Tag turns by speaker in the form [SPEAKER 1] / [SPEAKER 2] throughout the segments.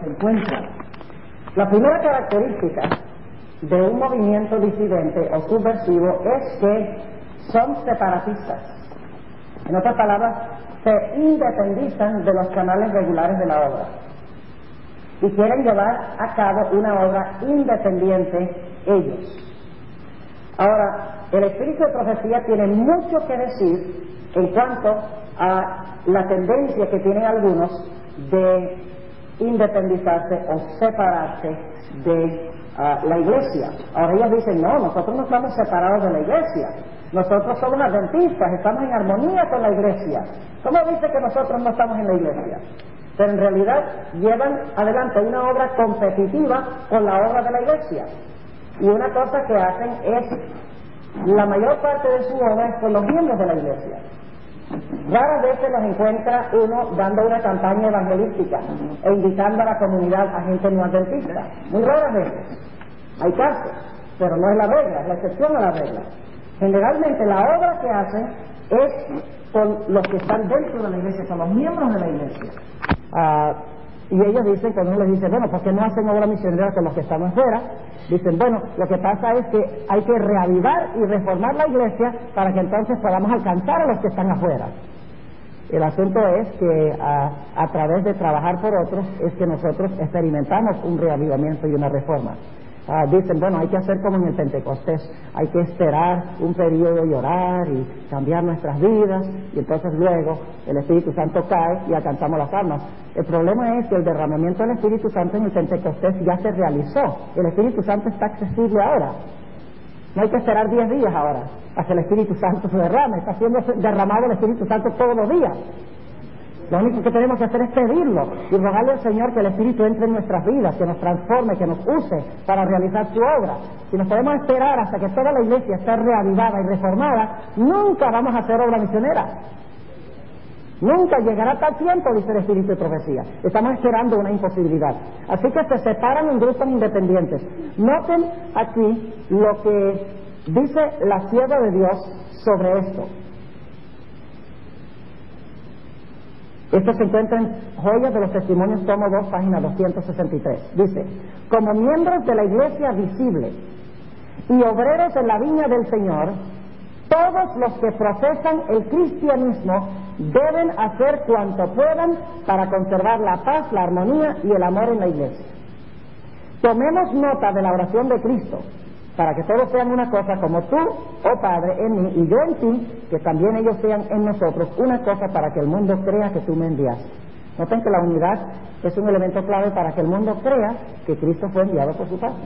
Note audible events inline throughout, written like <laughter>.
[SPEAKER 1] se encuentra. La primera característica de un movimiento disidente o subversivo es que son separatistas. En otras palabras, se independizan de los canales regulares de la obra y quieren llevar a cabo una obra independiente ellos. Ahora, el espíritu de profecía tiene mucho que decir en cuanto a la tendencia que tienen algunos de independizarse o separarse de ah, la iglesia. Ahora ellos dicen, no, nosotros no estamos separados de la iglesia. Nosotros somos adventistas, estamos en armonía con la iglesia. ¿Cómo dice que nosotros no estamos en la iglesia? Pero en realidad llevan adelante una obra competitiva con la obra de la iglesia. Y una cosa que hacen es, la mayor parte de su obra es con los miembros de la iglesia. Raras veces los encuentra uno dando una campaña evangelística e invitando a la comunidad a gente no adventista. Muy raras veces. Hay casos, pero no es la regla, es la excepción a la regla. Generalmente la obra que hacen es con los que están dentro de la iglesia, con los miembros de la iglesia. Ah, y ellos dicen, cuando uno les dice, bueno, ¿por qué no hacen obra misionera con los que están afuera? Dicen, bueno, lo que pasa es que hay que reavivar y reformar la iglesia para que entonces podamos alcanzar a los que están afuera. El asunto es que a, través de trabajar por otros es que nosotros experimentamos un reavivamiento y una reforma. Ah, dicen, bueno, hay que hacer como en el Pentecostés, hay que esperar un periodo y orar y cambiar nuestras vidas, y entonces luego el Espíritu Santo cae y alcanzamos las almas. El problema es que el derramamiento del Espíritu Santo en el Pentecostés ya se realizó, el Espíritu Santo está accesible ahora. No hay que esperar 10 días ahora a que el Espíritu Santo se derrame, está siendo derramado el Espíritu Santo todos los días. Lo único que tenemos que hacer es pedirlo y rogarle al Señor que el Espíritu entre en nuestras vidas, que nos transforme, que nos use para realizar su obra. Si nos podemos esperar hasta que toda la iglesia esté reavivada y reformada, nunca vamos a hacer obra misionera. Nunca llegará tal tiempo, dice el Espíritu de Profecía. Estamos esperando una imposibilidad. Así que se separan en grupos independientes. Noten aquí lo que dice la sierva de Dios sobre esto. Esto se encuentra en Joyas de los Testimonios, tomo 2, página 263. Dice, como miembros de la iglesia visible y obreros en la viña del Señor, todos los que profesan el cristianismo deben hacer cuanto puedan para conservar la paz, la armonía y el amor en la iglesia. Tomemos nota de la oración de Cristo, para que todos sean una cosa como tú, oh Padre, en mí y yo en ti, que también ellos sean en nosotros una cosa para que el mundo crea que tú me enviaste. Noten que la unidad es un elemento clave para que el mundo crea que Cristo fue enviado por su parte.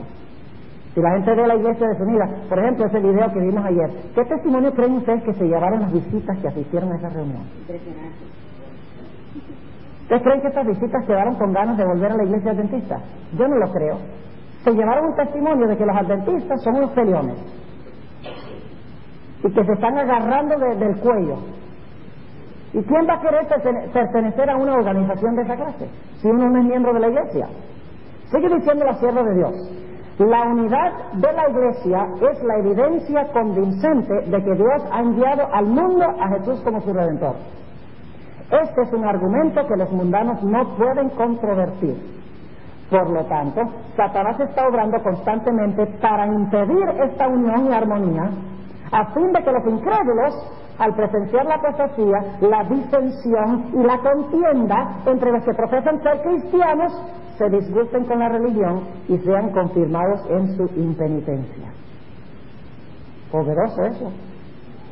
[SPEAKER 1] Si la gente ve la iglesia desunida, por ejemplo, ese video que vimos ayer, ¿qué testimonio creen ustedes que se llevaron las visitas que asistieron a esa reunión? Impresionante. ¿Ustedes creen que estas visitas quedaron con ganas de volver a la iglesia adventista? Yo no lo creo se llevaron un testimonio de que los adventistas son unos peleones y que se están agarrando del cuello. ¿Y quién va a querer pertenecer a una organización de esa clase si uno no es miembro de la iglesia? Sigue diciendo la sierva de Dios. La unidad de la iglesia es la evidencia convincente de que Dios ha enviado al mundo a Jesús como su redentor. Este es un argumento que los mundanos no pueden controvertir. Por lo tanto, Satanás está obrando constantemente para impedir esta unión y armonía, a fin de que los incrédulos, al presenciar la profecía, la disensión y la contienda entre los que profesan ser cristianos, se disgusten con la religión y sean confirmados en su impenitencia. Poderoso eso.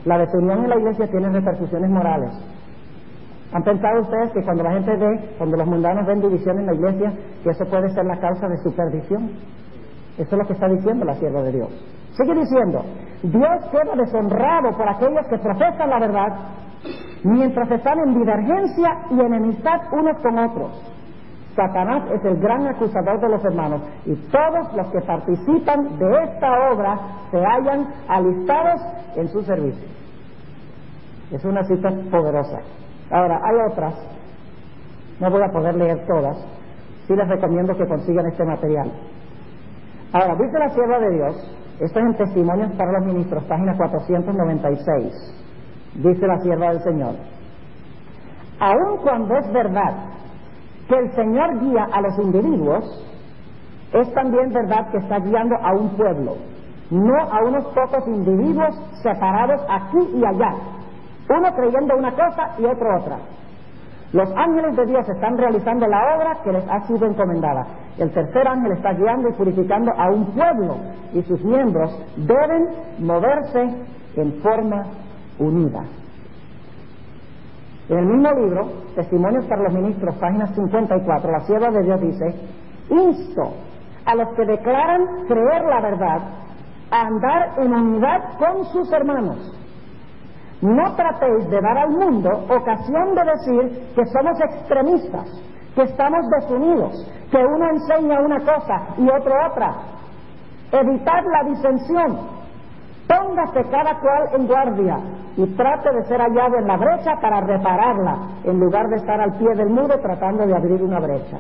[SPEAKER 1] La desunión en la iglesia tiene repercusiones morales. ¿Han pensado ustedes que cuando la gente ve, cuando los mundanos ven división en la iglesia, que eso puede ser la causa de su perdición? Eso es lo que está diciendo la sierva de Dios. Sigue diciendo, Dios queda deshonrado por aquellos que profesan la verdad, mientras están en divergencia y enemistad unos con otros. Satanás es el gran acusador de los hermanos y todos los que participan de esta obra se hallan alistados en su servicio. Es una cita poderosa. Ahora, hay otras, no voy a poder leer todas, sí les recomiendo que consigan este material. Ahora, dice la sierva de Dios, esto es en Testimonios para los Ministros, página 496, dice la sierva del Señor, aun cuando es verdad que el Señor guía a los individuos, es también verdad que está guiando a un pueblo, no a unos pocos individuos separados aquí y allá, uno creyendo una cosa y otro otra. Los ángeles de Dios están realizando la obra que les ha sido encomendada. El tercer ángel está guiando y purificando a un pueblo y sus miembros deben moverse en forma unida. En el mismo libro, Testimonios para los Ministros, página 54, la sierva de Dios dice, insto a los que declaran creer la verdad a andar en unidad con sus hermanos no tratéis de dar al mundo ocasión de decir que somos extremistas, que estamos desunidos, que uno enseña una cosa y otro otra. Evitad la disensión. Póngase cada cual en guardia y trate de ser hallado en la brecha para repararla, en lugar de estar al pie del muro tratando de abrir una brecha.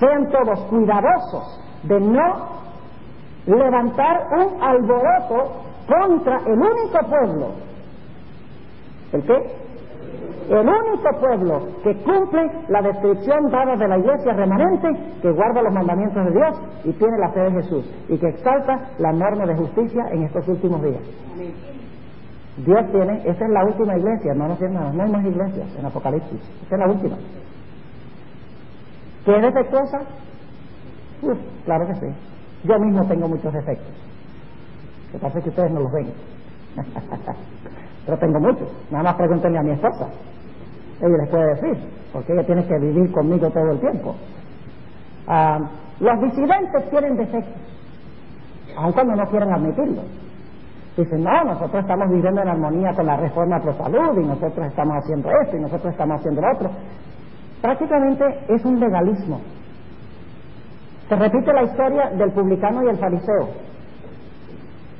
[SPEAKER 1] Sean todos cuidadosos de no levantar un alboroto contra el único pueblo ¿El qué? El único pueblo que cumple la descripción dada de la iglesia remanente, que guarda los mandamientos de Dios y tiene la fe de Jesús, y que exalta la norma de justicia en estos últimos días. Dios tiene, esta es la última iglesia, no, no, nada, no hay más iglesias en Apocalipsis, esta es la última. ¿Qué defectuosa? Uf, claro que sí. Yo mismo tengo muchos defectos. Lo que pasa es que ustedes no los ven. <laughs> Pero tengo muchos. Nada más pregúntenle a mi esposa. Ella les puede decir, porque ella tiene que vivir conmigo todo el tiempo. Ah, los disidentes tienen defectos, aun cuando no quieren admitirlo. Dicen, no, nosotros estamos viviendo en armonía con la reforma pro salud y nosotros estamos haciendo esto y nosotros estamos haciendo lo otro. Prácticamente es un legalismo. Se repite la historia del publicano y el fariseo.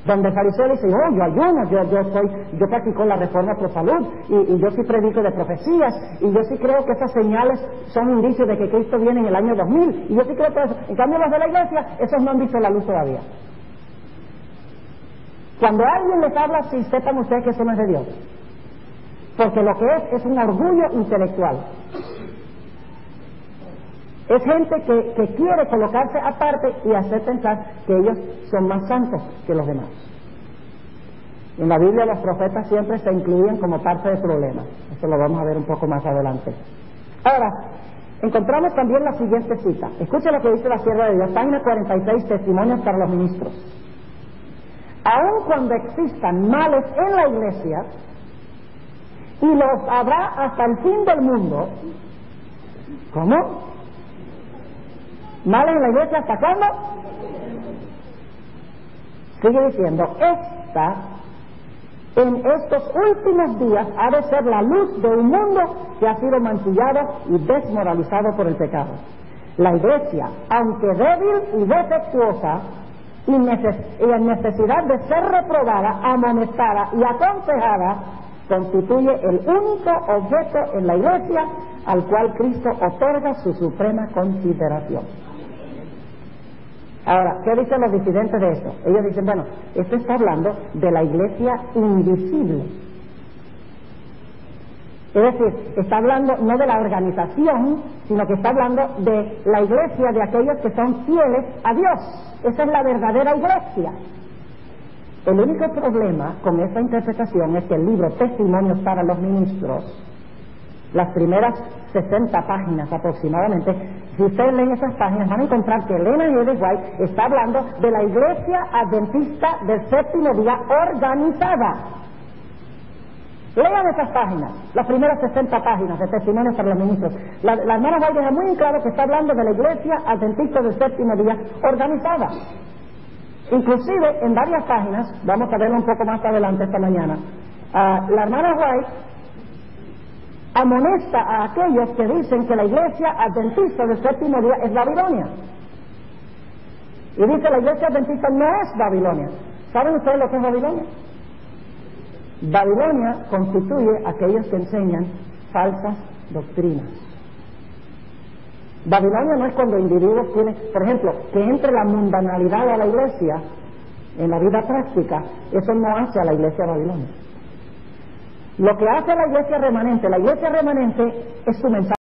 [SPEAKER 1] Donde el fariseo dice, oh, yo ayuno, yo, yo, soy, yo practico la reforma pro salud, y, yo sí predico de profecías, y yo sí creo que esas señales son indicios de que Cristo viene en el año 2000, y yo sí creo que eso. En cambio los de la iglesia, esos no han visto la luz todavía. Cuando alguien les habla así, sepan ustedes que eso no es de Dios. Porque lo que es es un orgullo intelectual. Es gente que, quiere colocarse aparte y hacer pensar que ellos son más santos que los demás. En la Biblia los profetas siempre se incluyen como parte del problema. Esto lo vamos a ver un poco más adelante. Ahora, encontramos también la siguiente cita. Escucha lo que dice la sierva de Dios, página 46, testimonios para los ministros. Aun cuando existan males en la iglesia, y los habrá hasta el fin del mundo, ¿cómo? ¿Males en la iglesia hasta cuándo? Sigue diciendo, esta en estos últimos días ha de ser la luz de un mundo que ha sido mancillado y desmoralizado por el pecado. La iglesia, aunque débil y defectuosa, y, en necesidad de ser reprobada, amonestada y aconsejada, constituye el único objeto en la iglesia al cual Cristo otorga su suprema consideración. Ahora, ¿qué dicen los disidentes de esto? Ellos dicen, bueno, esto está hablando de la iglesia invisible. Es decir, está hablando no de la organización, sino que está hablando de la iglesia de aquellos que son fieles a Dios. Esa es la verdadera iglesia. El único problema con esta interpretación es que el libro Testimonios para los Ministros, las primeras 60 páginas aproximadamente, si ustedes leen esas páginas van a encontrar que Elena G. White está hablando de la iglesia adventista del séptimo día organizada. Lean esas páginas, las primeras 60 páginas de testimonios para los ministros. La, hermana White deja muy claro que está hablando de la iglesia adventista del séptimo día organizada. Inclusive en varias páginas, vamos a verlo un poco más adelante esta mañana, ah, la hermana White amonesta a aquellos que dicen que la iglesia adventista del séptimo día es Babilonia. Y dice la iglesia adventista no es Babilonia. ¿Saben ustedes lo que es Babilonia? Babilonia constituye aquellos que enseñan falsas doctrinas. Babilonia no es cuando individuos tienen, por ejemplo, que entre la mundanalidad a la iglesia en la vida práctica, eso no hace a la iglesia Babilonia. Lo que hace la iglesia remanente, la iglesia remanente es su mensaje.